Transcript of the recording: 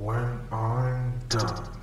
when I'm done.